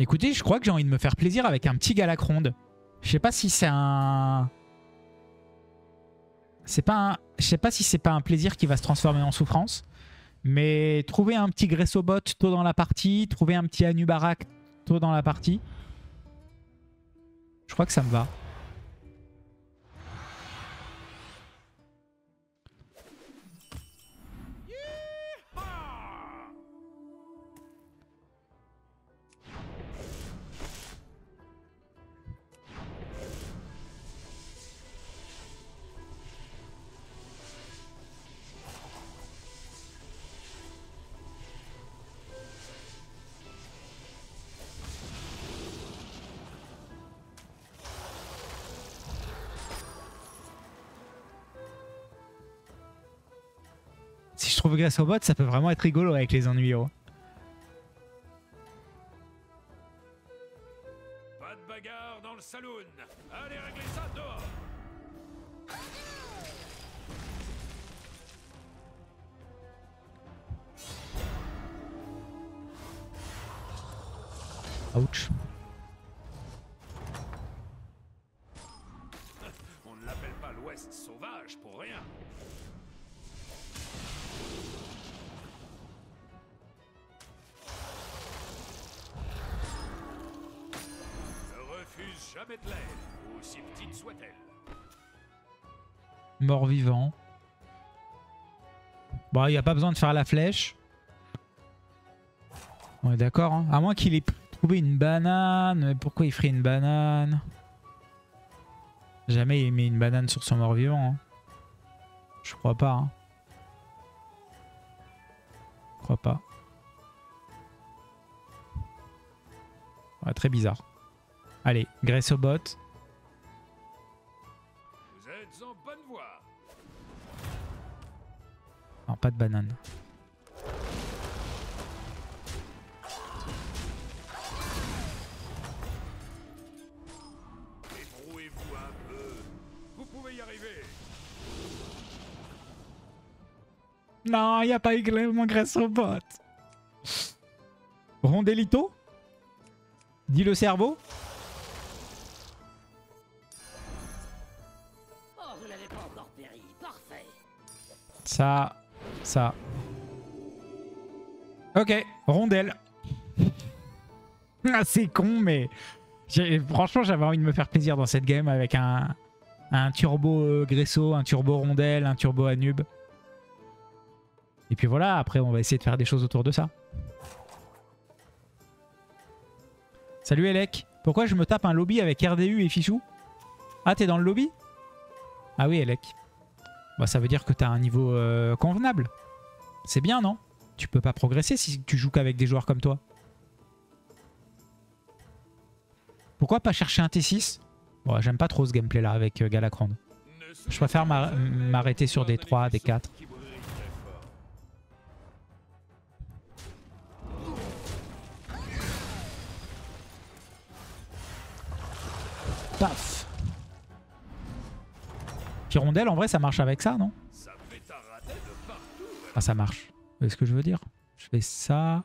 Écoutez, je crois que j'ai envie de me faire plaisir avec un petit Galacronde. Je sais pas si c'est un... C'est pas un... Je sais pas si c'est pas un plaisir qui va se transformer en souffrance. Mais trouver un petit Gressobot tôt dans la partie, trouver un petit Anubarak tôt dans la partie. Je crois que ça me va. Si je trouve Gressobot, ça peut vraiment être rigolo avec les ennuis. oh. Pas de bagarre dans le saloon. Allez régler ça dehors. Ouch. Mort-vivant. Bon, il n'y a pas besoin de faire la flèche. On est d'accord, hein À moins qu'il ait trouvé une banane. Mais pourquoi il ferait une banane? Jamais il met une banane sur son mort-vivant. hein. Je crois pas. Hein. Je crois pas. Très bizarre. Allez, graisse au bot. Bonne voie. Non, pas de banane. Débrouillez-vous un peu. Vous pouvez y arriver. Non, il a pas eu mon graisse au bot. Rondelito Dis le cerveau? Ça, ça. Ok, rondelle. c'est con, mais franchement, j'avais envie de me faire plaisir dans cette game avec un, un turbo euh, Gresso, un turbo rondelle, un turbo Anub. Et puis voilà, après, on va essayer de faire des choses autour de ça. Salut Elec. Pourquoi je me tape un lobby avec RDU et Fichou? Ah, t'es dans le lobby? Ah oui, Elec. Bah, ça veut dire que t'as un niveau euh, convenable. C'est bien, non? Tu peux pas progresser si tu joues qu'avec des joueurs comme toi. Pourquoi pas chercher un T6 Bon, j'aime pas trop ce gameplay là avec euh, Galacrond. Je préfère m'ar- m'arrêter sur des 3, des 4. En vrai, ça marche avec ça, non? Ah, ça marche. Vous voyez ce que je veux dire? Je fais ça.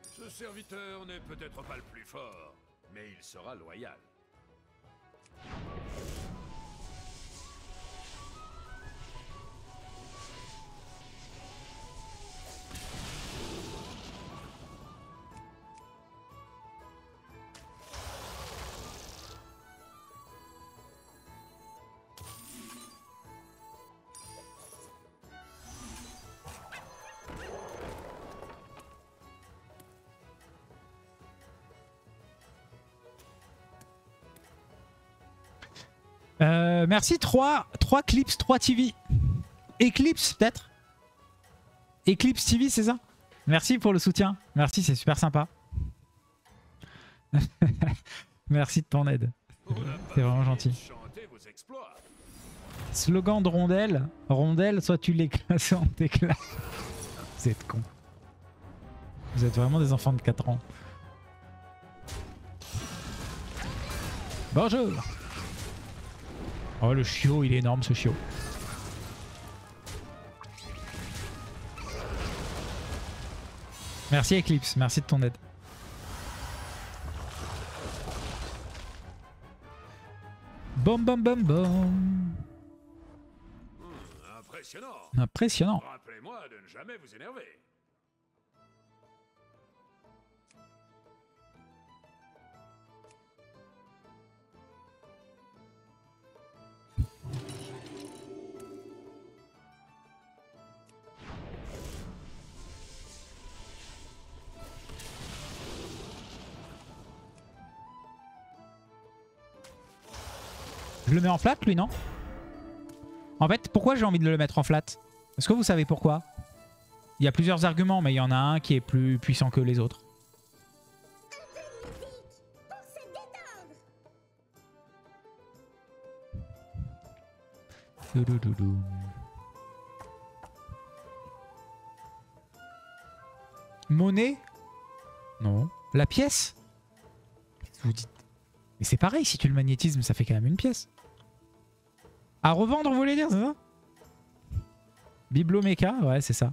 Ce serviteur n'est peut-être pas le plus fort, mais il sera loyal. Euh, merci, 3, 3 clips, 3 TV. Eclipse, peut-être? Eclipse TV, c'est ça? Merci pour le soutien. Merci, c'est super sympa. Merci de ton aide. C'est vraiment gentil. Slogan de rondelle. Rondelle, soit tu l'éclates, soit on t'éclate. C'est con. Vous êtes vraiment des enfants de 4 ans. Bonjour Oh le chiot, il est énorme ce chiot. Merci Eclipse, merci de ton aide. Bom bom bom bom Impressionnant. Impressionnant. Rappelez-moi de ne jamais vous énerver. Le mets en flat lui non En fait pourquoi j'ai envie de le mettre en flat Est-ce que vous savez pourquoi Il y a plusieurs arguments mais il y en a un qui est plus puissant que les autres. Monnaie Non. La pièce vous dites Mais c'est pareil, si tu le magnétismes, ça fait quand même une pièce. À revendre, vous voulez dire, c'est ça Biblo Mecha Ouais, c'est ça.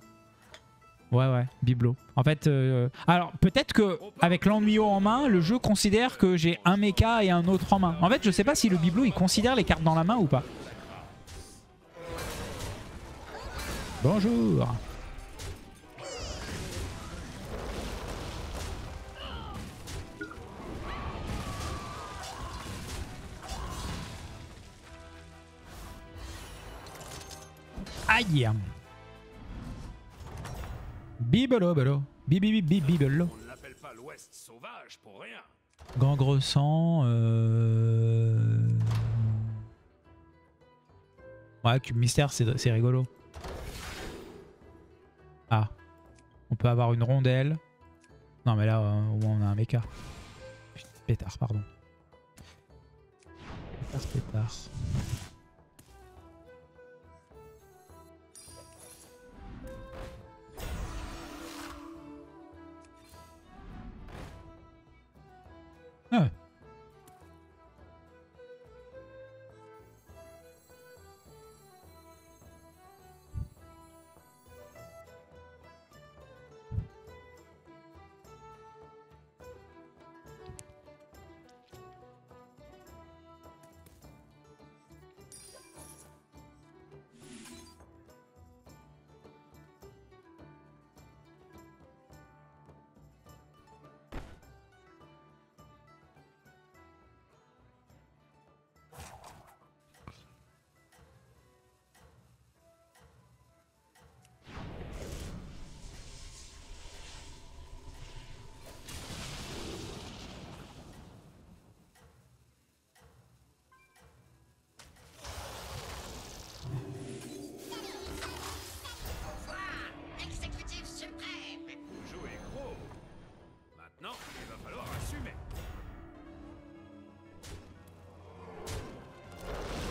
Ouais, ouais, Biblo. En fait, euh, alors peut-être que avec l'ennuyau en main, le jeu considère que j'ai un mecha et un autre en main. En fait, je sais pas si le Biblo il considère les cartes dans la main ou pas. Bonjour. Aïe Bibelo belo Bibi bibi bibelo On l'appelle pas l'Ouest sauvage pour rien. Gangre sang euh... Ouais cube mystère c'est rigolo. Ah. On peut avoir une rondelle. Non mais là euh, au moins on a un mecha. Putain, Pétard pardon. Pétard pétard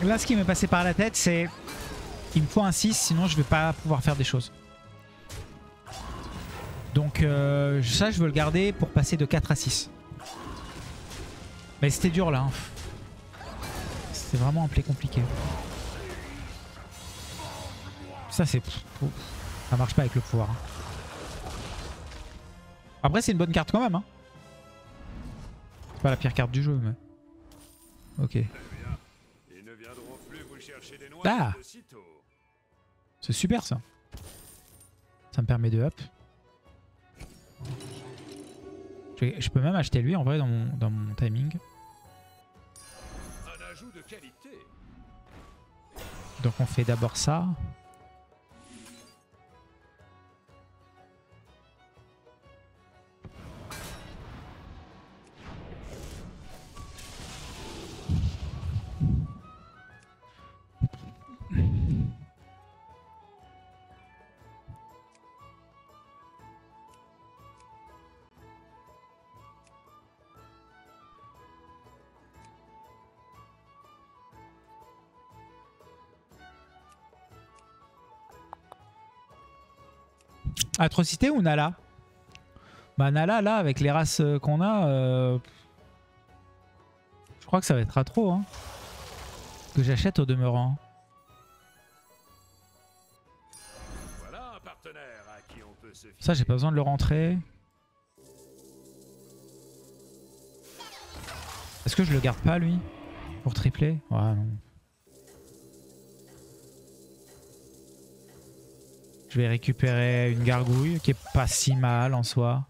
Là, ce qui m'est passé par la tête, c'est... Il me faut un 6, sinon je vais pas pouvoir faire des choses. Donc euh, ça, je veux le garder pour passer de 4 à 6. Mais c'était dur là. hein. C'était vraiment un play compliqué. Ça, c'est... Ça marche pas avec le pouvoir. hein. Après, c'est une bonne carte quand même. Hein. C'est pas la pire carte du jeu, mais... Ok. Très bien. Ils ne viendront plus vous chercher des noix Ah. C'est super ça. Ça me permet de up. Je, je peux même acheter lui en vrai dans mon, dans mon timing. Donc on fait d'abord ça. Atrocité ou Nala Bah Nala, là, avec les races euh, qu'on a, euh, je crois que ça va être à trop. Hein, que j'achète au demeurant. Voilà un partenaire à qui on peut se fier. Ça, j'ai pas besoin de le rentrer. Est-ce que je le garde pas, lui Pour tripler? Ouais, non. Je vais récupérer une gargouille qui est pas si mal en soi.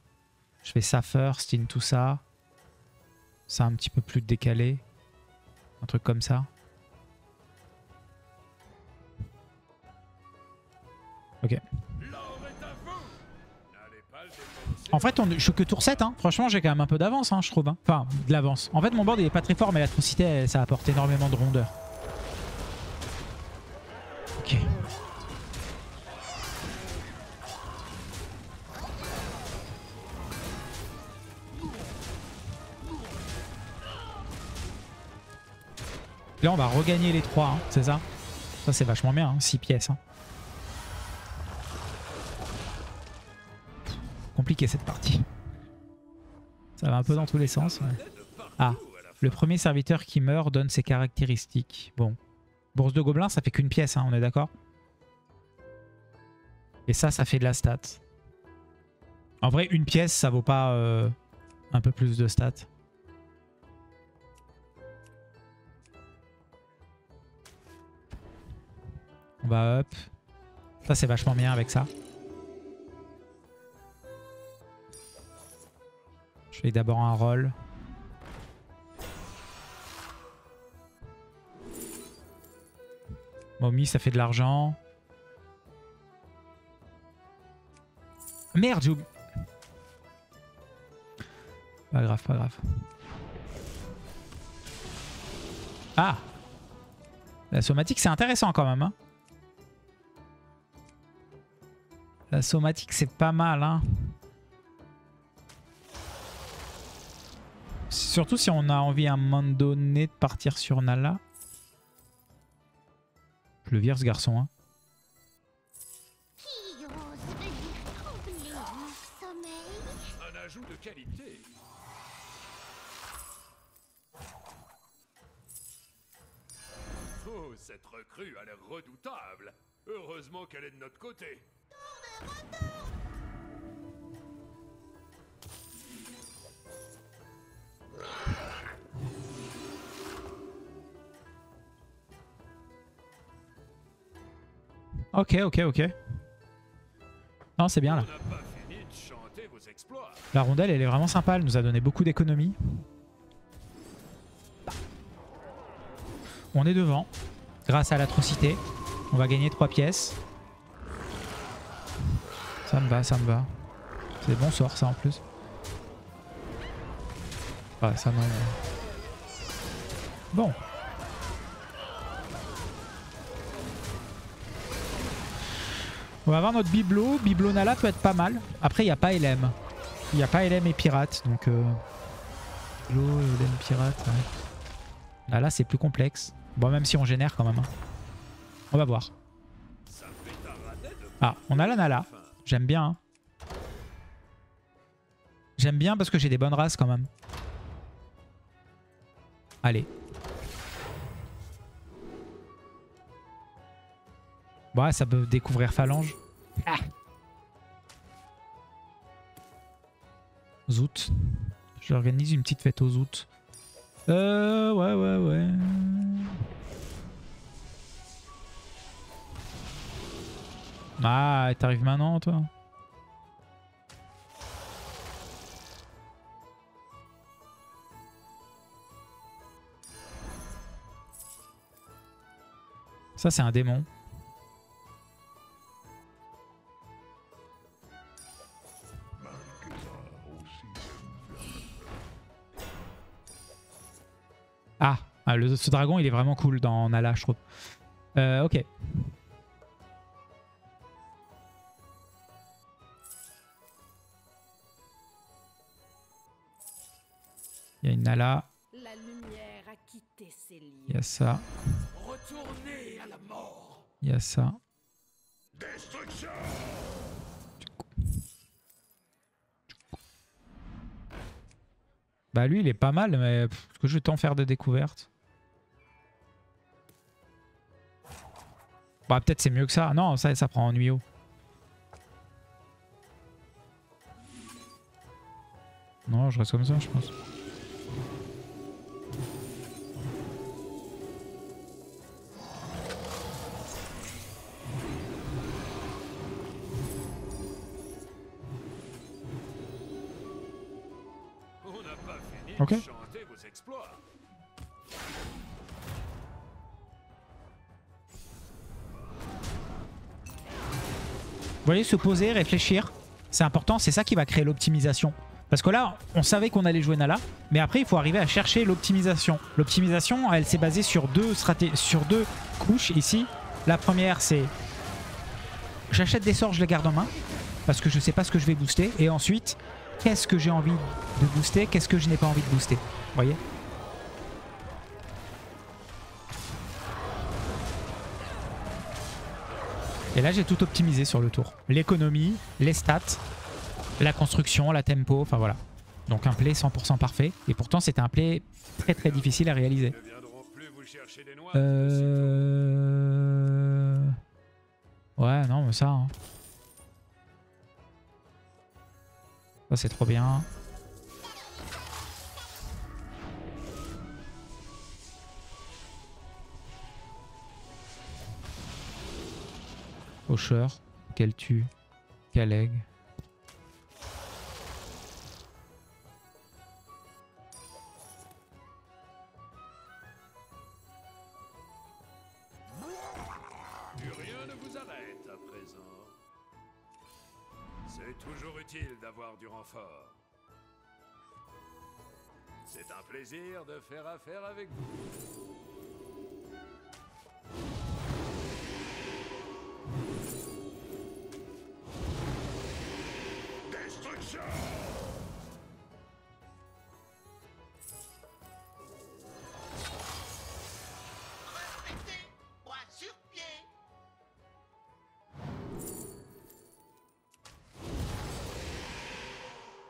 Je fais ça first, in tout ça. Ça un petit peu plus décalé. Un truc comme ça. Ok. En fait, on, je suis que tour 7. Hein. Franchement, j'ai quand même un peu d'avance, hein, je trouve. hein. Enfin, de l'avance. En fait, mon board, il est pas très fort, mais l'atrocité, ça apporte énormément de rondeur. Là, on va regagner les 3, c'est ça? Ça, c'est vachement bien, 6 pièces. hein. Compliqué cette partie. Ça va un peu dans tous les sens. Ah, le premier serviteur qui meurt donne ses caractéristiques. Bon. Bourse de gobelin, ça fait qu'une pièce, hein, on est d'accord? Et ça, ça fait de la stat. En vrai, une pièce, ça vaut pas euh, un peu plus de stats. On va up. Ça, c'est vachement bien avec ça. Je fais d'abord un roll. Mommy, ça fait de l'argent. Merde, j'ai. Pas grave, pas grave. Ah La somatique, c'est intéressant quand même. hein. La somatique, c'est pas mal. Hein. Surtout si on a envie à un moment donné de partir sur Nala. Je le vire ce garçon. Hein. Oh, cette recrue a l'air redoutable. Heureusement qu'elle est de notre côté. Ok, ok, ok. Non, c'est bien là. La rondelle, elle est vraiment sympa. Elle nous a donné beaucoup d'économies. On est devant. Grâce à l'atrocité. On va gagner 3 pièces. Ça me va, ça me va. C'est bon sort ça en plus. Ouais, ça non. Bon. On va avoir notre bibelot. Bibelot Nala peut être pas mal. Après, il n'y a pas LM. Il n'y a pas LM et pirate. Donc, euh... bibelot, LM, pirate. ouais. Là, là, c'est plus complexe. Bon, même si on génère quand même. hein. On va voir. Ah, on a la Nala. J'aime bien. hein. J'aime bien parce que j'ai des bonnes races quand même. Allez. Ouais, ça peut découvrir Phalange. Ah. Zout. J'organise une petite fête aux Zout. Euh, ouais, ouais, ouais. Ah, t'arrives maintenant, toi? Ça, c'est un démon. Ah, ah, le, ce dragon, il est vraiment cool dans Nala, je trouve. Euh, ok. Il y a une Nala, La lumière a quitté ses lieux. il y a ça, Retournez à la mort. il y a ça. Destruction Bah lui, il est pas mal, mais est-ce que je vais t'en faire de découvertes? Bah peut-être c'est mieux que ça. Non, ça, ça prend ennuyeux. Non, je reste comme ça, je pense. Ok. Vous voyez, se poser, réfléchir, c'est important, c'est ça qui va créer l'optimisation. Parce que là, on savait qu'on allait jouer Nala, mais après, il faut arriver à chercher l'optimisation. L'optimisation, elle s'est basée sur deux, sur deux couches ici. La première, c'est j'achète des sorts, je les garde en main, parce que je sais pas ce que je vais booster. Et ensuite, qu'est-ce que j'ai envie de booster, qu'est-ce que je n'ai pas envie de booster. Vous voyez Et là, j'ai tout optimisé sur le tour. L'économie, les stats, la construction, la tempo, enfin voilà. Donc un play 100% parfait. Et pourtant, c'était un play très très difficile à réaliser. Noix. Euh... Ouais, non, mais ça... hein. C'est trop bien. Pocher, qu'elle tue, Kaleg. Plaisir de faire affaire avec vous.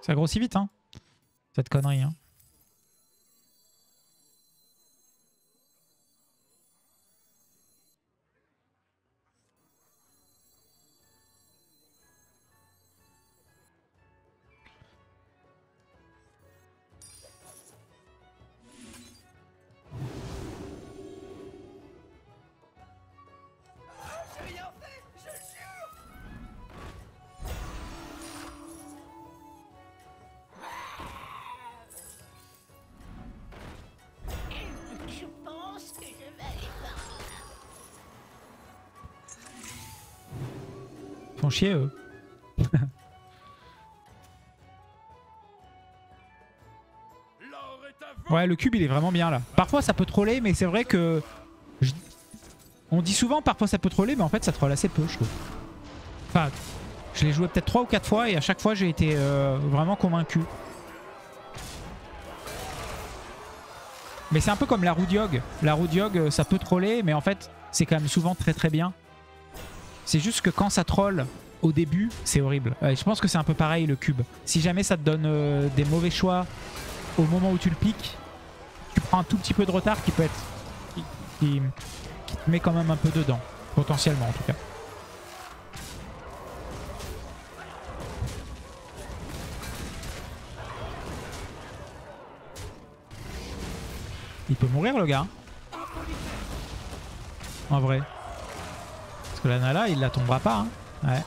Ça grossit vite, hein Cette connerie, hein chier, Ouais, le cube, il est vraiment bien, là. Parfois, ça peut troller, mais c'est vrai que... On dit souvent, parfois, ça peut troller, mais en fait, ça troll assez peu, je trouve. Enfin, je l'ai joué peut-être 3 ou 4 fois, et à chaque fois, j'ai été euh, vraiment convaincu. Mais c'est un peu comme la roue Diog. La roue Diog, euh, ça peut troller, mais en fait, c'est quand même souvent très très bien. C'est juste que quand ça troll au début, c'est horrible. Je pense que c'est un peu pareil le cube. Si jamais ça te donne euh, des mauvais choix au moment où tu le piques, tu prends un tout petit peu de retard qui peut être. qui, te met quand même un peu dedans. Potentiellement en tout cas. Il peut mourir le gars. En vrai. Que la Nala, il la tombera pas. hein. Ouais.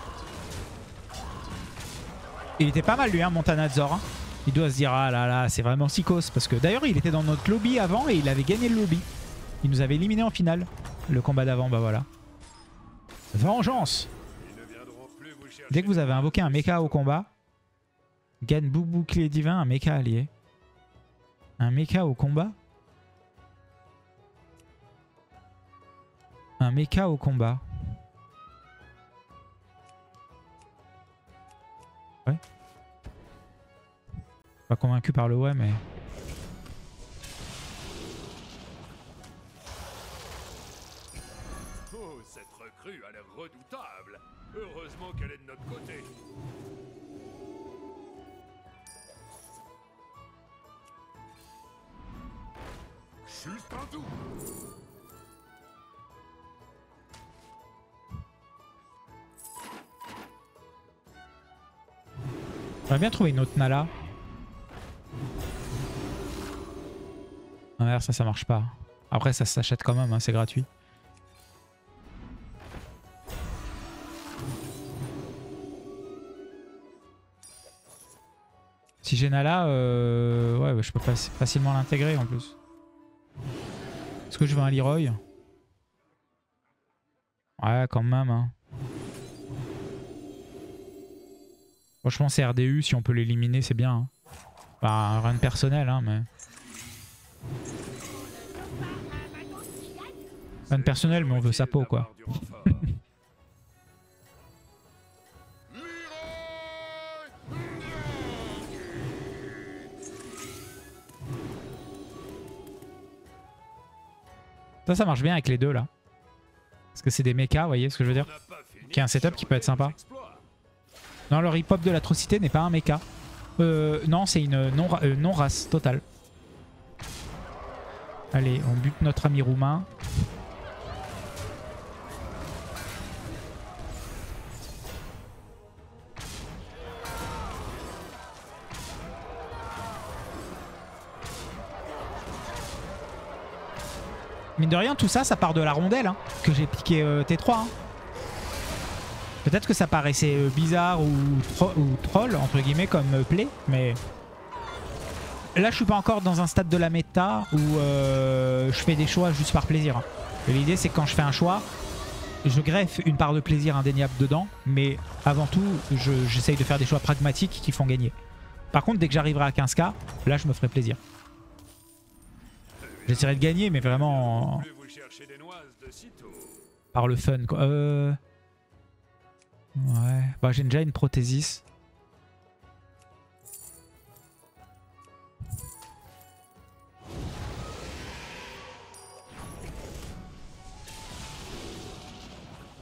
Il était pas mal lui, hein, Montanazor. hein. Il doit se dire, ah là là, c'est vraiment psychos. Parce que d'ailleurs, il était dans notre lobby avant et il avait gagné le lobby. Il nous avait éliminé en finale. Le combat d'avant, bah voilà. Vengeance Dès que vous avez invoqué un mecha au combat, gagne bou bouclier divin, un mecha allié. Un mecha au combat Un mecha au combat. Pas convaincu par le ouais, mais. Oh, cette recrue a l'air redoutable. Heureusement qu'elle est de notre côté. Juste un doux. J'aurais bien trouvé une autre Nala. Ah ça, ça marche pas. Après, ça s'achète quand même, hein, c'est gratuit. Si j'ai Nala, euh, ouais, bah, je peux faci- facilement l'intégrer en plus. Est-ce que je veux un Leroy? Ouais, quand même. Hein. Franchement, c'est RDU, si on peut l'éliminer, c'est bien. Enfin, rien de personnel, hein, mais... Rien de personnel, mais on veut sa peau, quoi. Ça, ça marche bien avec les deux, là. Parce que c'est des mechas, vous voyez ce que je veux dire? Qui est un setup qui peut être sympa. Non, le hip-hop de l'atrocité n'est pas un mecha. Euh, non, c'est une non-race euh, non-race totale. Allez, on bute notre ami roumain. Mine de rien, tout ça, ça part de la rondelle hein, que j'ai piqué euh, T3. hein. Peut-être que ça paraissait euh, bizarre ou, tro- ou troll, entre guillemets, comme euh, play, mais... Là, je suis pas encore dans un stade de la méta où euh, je fais des choix juste par plaisir. hein. L'idée, c'est que quand je fais un choix, je greffe une part de plaisir indéniable dedans, mais avant tout, je- j'essaye de faire des choix pragmatiques qui font gagner. Par contre, dès que j'arriverai à 15k, là, je me ferai plaisir. J'essaierai de gagner, mais vraiment par le fun. Quoi. Euh... Ouais. Bah, j'ai déjà une prothésis.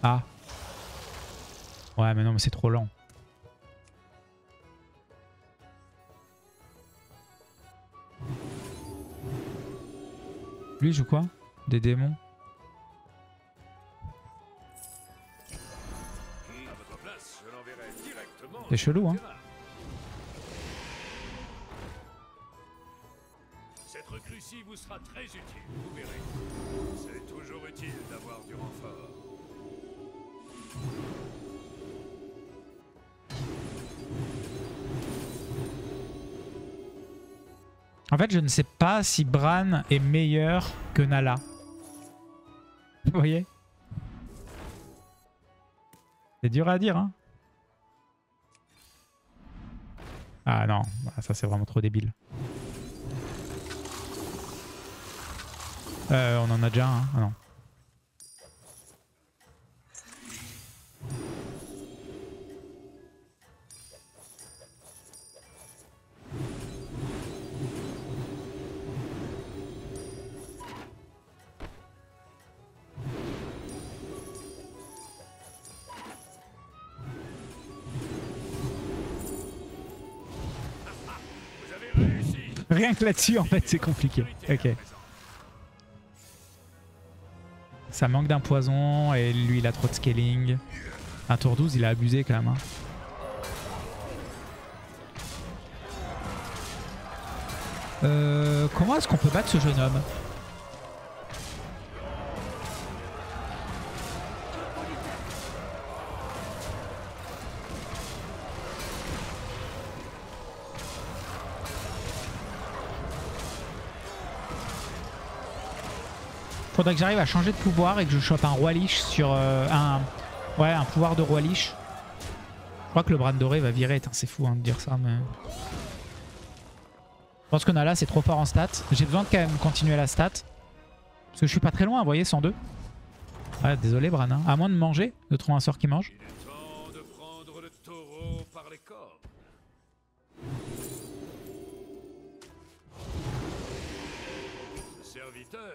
Ah. Ouais, mais non, mais c'est trop lent. Lui, joue quoi? Des démons? C'est chelou, hein. Cette recrue-ci vous sera très utile, vous verrez. C'est toujours utile d'avoir du renfort. En fait, je ne sais pas si Bran est meilleur que Nala. Vous voyez? C'est dur à dire, hein Ah non, bah, ça c'est vraiment trop débile. Euh, on en a déjà un, ah non. Rien que là-dessus, en fait, c'est compliqué. Ok. Ça manque d'un poison et lui, il a trop de scaling. Un tour 12, il a abusé quand même. hein. Euh, comment est-ce qu'on peut battre ce jeune homme? Faudrait que j'arrive à changer de pouvoir et que je chope un roi liche sur euh, un ouais un pouvoir de roi liche. Je crois que le Bran doré va virer. C'est fou hein, de dire ça, mais. Je pense que Nala c'est trop fort en stats. J'ai besoin de quand même continuer la stat. Parce que je suis pas très loin, vous voyez, 102. Ouais, désolé Bran. hein. À moins de manger, de trouver un sort qui mange.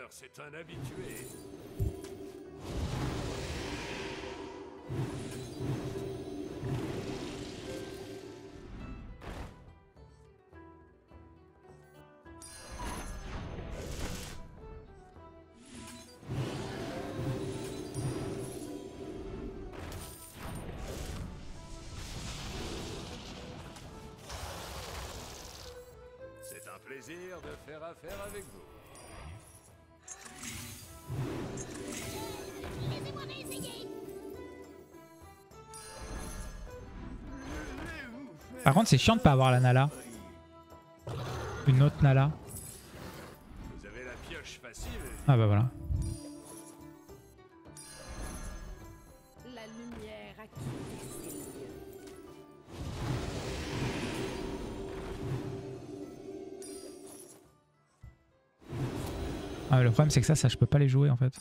c'est un habitué. C'est un plaisir de faire affaire avec vous. Par contre, c'est chiant de pas avoir la Nala. Une autre Nala. Vous avez la pioche facile. Ah bah voilà. La lumière a. Ah, le problème, c'est que ça, ça, je peux pas les jouer en fait.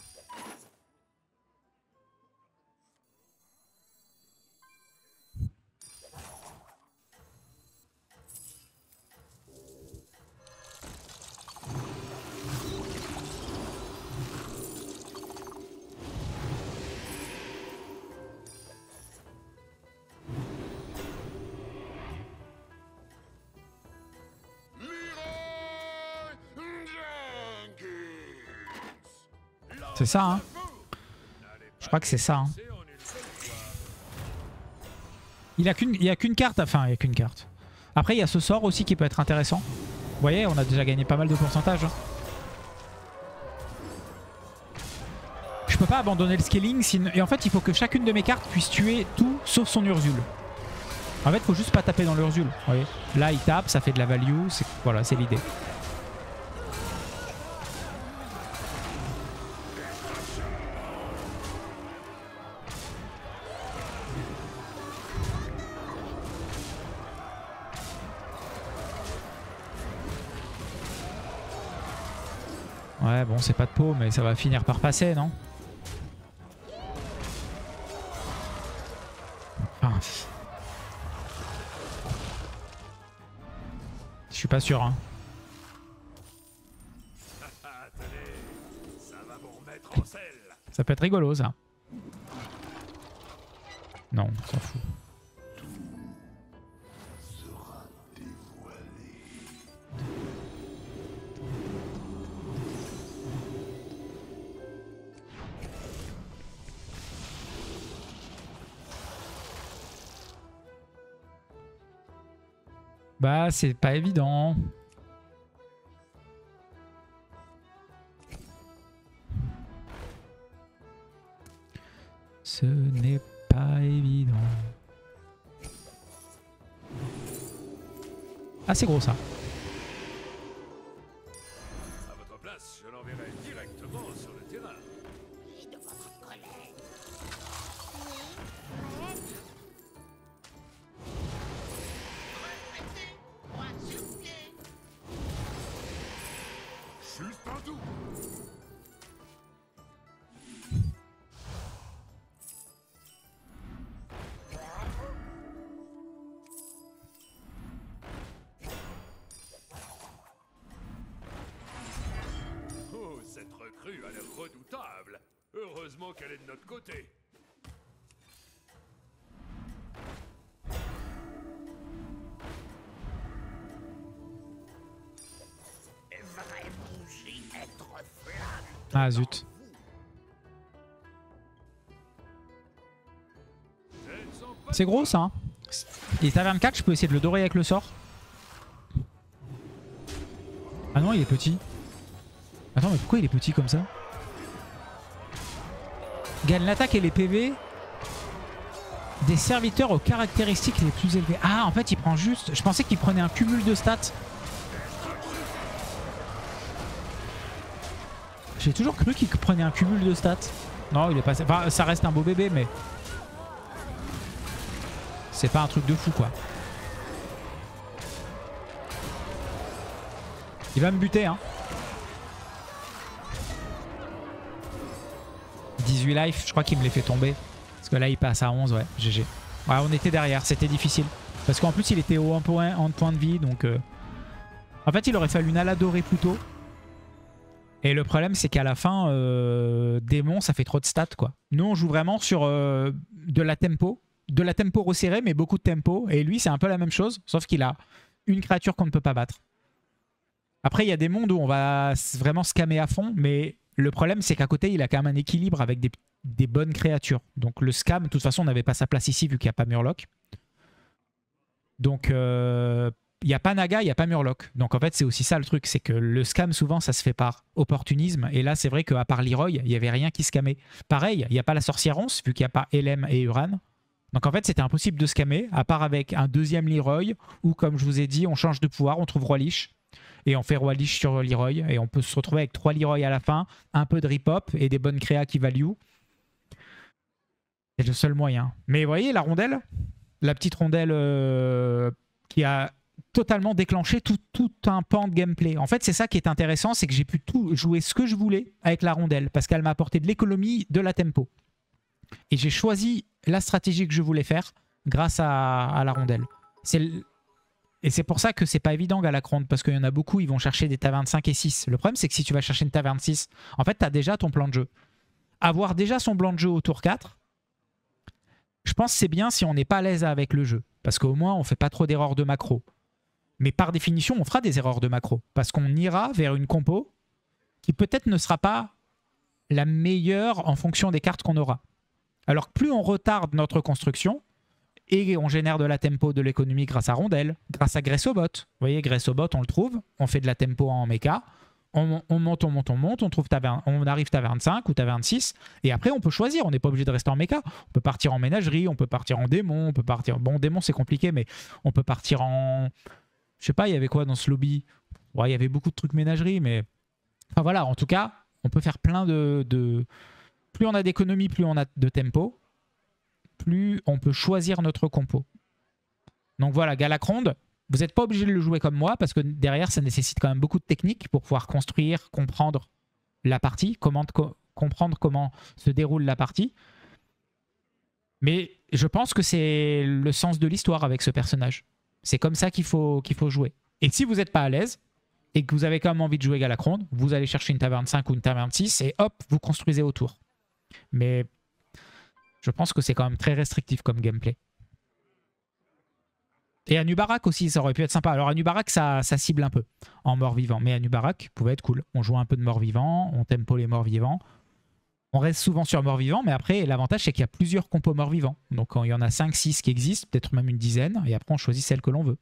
Ça, hein Je crois que c'est ça. hein. Il a qu'une, qu'une carte, enfin, il y a qu'une carte. Après, il y a ce sort aussi qui peut être intéressant. Vous voyez, on a déjà gagné pas mal de pourcentage. hein. Je peux pas abandonner le scaling, sinon- et en fait, il faut que chacune de mes cartes puisse tuer tout sauf son Ursule. En fait, faut juste pas taper dans voyez Là, il tape, ça fait de la value. Voilà, c'est l'idée. Bon, c'est pas de peau, mais ça va finir par passer, non pff. Je suis pas sûr, hein. Ah. Ça peut être rigolo, ça. Non, on s'en fout. C'est pas évident. Ce n'est pas évident. Ah, c'est gros ça. Ah, zut. C'est gros ça. Hein. Il est taverne 4, je peux essayer de le dorer avec le sort. Ah non, il est petit. Attends, mais pourquoi il est petit comme ça? Gagne l'attaque et les PV des serviteurs aux caractéristiques les plus élevées. Ah, en fait, il prend juste... Je pensais qu'il prenait un cumul de stats. J'ai toujours cru qu'il prenait un cumul de stats. Non, il est pas... Enfin, ça reste un beau bébé, mais... C'est pas un truc de fou, quoi. Il va me buter, hein. 18 life, je crois qu'il me les fait tomber. Parce que là, il passe à 11, ouais. GG. Ouais, on était derrière, c'était difficile. Parce qu'en plus, il était haut en point, en point de vie, donc... euh, En fait, il aurait fallu une ala dorée plus tôt. Et le problème, c'est qu'à la fin, euh, démon, ça fait trop de stats, quoi. Nous, on joue vraiment sur euh, de la tempo. De la tempo resserrée, mais beaucoup de tempo. Et lui, c'est un peu la même chose, sauf qu'il a une créature qu'on ne peut pas battre. Après, il y a des mondes où on va vraiment scammer à fond, mais le problème, c'est qu'à côté, il a quand même un équilibre avec des, bonnes créatures. Donc le scam, de toute façon, on n'avait pas sa place ici, vu qu'il n'y a pas Murloc. Donc, euh, il y a pas Naga, il n'y a pas Murloc. Donc en fait, c'est aussi ça le truc, c'est que le scam, souvent, ça se fait par opportunisme. Et là, c'est vrai qu'à part Leroy, il n'y avait rien qui scamait. Pareil, il n'y a pas la sorcière once, vu qu'il n'y a pas Elem et Uran. Donc en fait, c'était impossible de scammer, à part avec un deuxième Leroy, ou comme je vous ai dit, on change de pouvoir, on trouve Roi Lich, et on fait Roi Lich sur Leroy, et on peut se retrouver avec trois Leroy à la fin, un peu de rip-hop et des bonnes créas qui value. C'est le seul moyen. Mais vous voyez, la rondelle, la petite rondelle euh, qui a totalement déclenché tout, un pan de gameplay. En fait, c'est ça qui est intéressant, c'est que j'ai pu tout jouer ce que je voulais avec la rondelle, parce qu'elle m'a apporté de l'économie, de la tempo. Et j'ai choisi la stratégie que je voulais faire grâce à, la rondelle. Et c'est pour ça que c'est pas évident Galacronde, parce qu'il y en a beaucoup, ils vont chercher des tavernes 5 et 6. Le problème, c'est que si tu vas chercher une taverne 6, en fait, tu as déjà ton plan de jeu. Avoir déjà son plan de jeu au tour 4, je pense c'est bien si on n'est pas à l'aise avec le jeu, parce qu'au moins, on fait pas trop d'erreurs de macro. Mais par définition, on fera des erreurs de macro, parce qu'on ira vers une compo qui peut-être ne sera pas la meilleure en fonction des cartes qu'on aura. Alors que plus on retarde notre construction, et on génère de la tempo, de l'économie grâce à Rondelle, grâce à Gressobot. Vous voyez, Gressobot, on le trouve, on fait de la tempo en mecha, on, on monte, on monte, on monte, on, trouve taverne, on arrive taverne 5 ou taverne 6, et après on peut choisir, on n'est pas obligé de rester en mecha. On peut partir en ménagerie, on peut partir en démon, on peut partir... Bon, démon c'est compliqué, mais on peut partir en... Je sais pas, il y avait quoi dans ce lobby? Il y avait beaucoup de trucs ménagerie, mais... Enfin voilà, en tout cas, on peut faire plein de... Plus on a d'économie, plus on a de tempo plus on peut choisir notre compo. Donc voilà, Galacronde, vous n'êtes pas obligé de le jouer comme moi parce que derrière, ça nécessite quand même beaucoup de technique pour pouvoir construire, comprendre la partie, comprendre comment se déroule la partie. Mais je pense que c'est le sens de l'histoire avec ce personnage. C'est comme ça qu'il faut, faut jouer. Et si vous n'êtes pas à l'aise et que vous avez quand même envie de jouer Galacronde, vous allez chercher une taverne 5 ou une taverne 6 et hop, vous construisez autour. Mais je pense que c'est quand même très restrictif comme gameplay. Et Anubarak aussi, ça aurait pu être sympa. Alors Anubarak, ça, ça cible un peu en mort-vivant. Mais Anubarak pouvait être cool. On joue un peu de mort-vivant, on tempo les morts-vivants. On reste souvent sur mort-vivant, mais après, l'avantage, c'est qu'il y a plusieurs compos mort-vivants. Donc il y en a 5, 6 qui existent, peut-être même une dizaine, et après, on choisit celle que l'on veut.